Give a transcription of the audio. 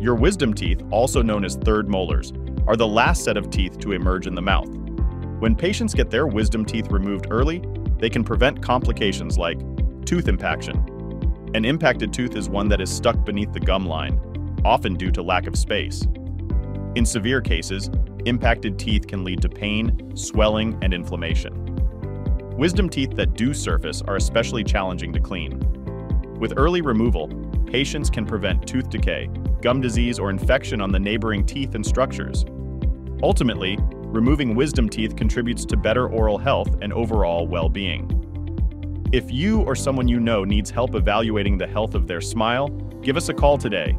Your wisdom teeth, also known as third molars, are the last set of teeth to emerge in the mouth. When patients get their wisdom teeth removed early, they can prevent complications like tooth impaction. An impacted tooth is one that is stuck beneath the gum line, often due to lack of space. In severe cases, impacted teeth can lead to pain, swelling, and inflammation. Wisdom teeth that do surface are especially challenging to clean. With early removal, patients can prevent tooth decay, gum disease, or infection on the neighboring teeth and structures. Ultimately, removing wisdom teeth contributes to better oral health and overall well-being. If you or someone you know needs help evaluating the health of their smile, give us a call today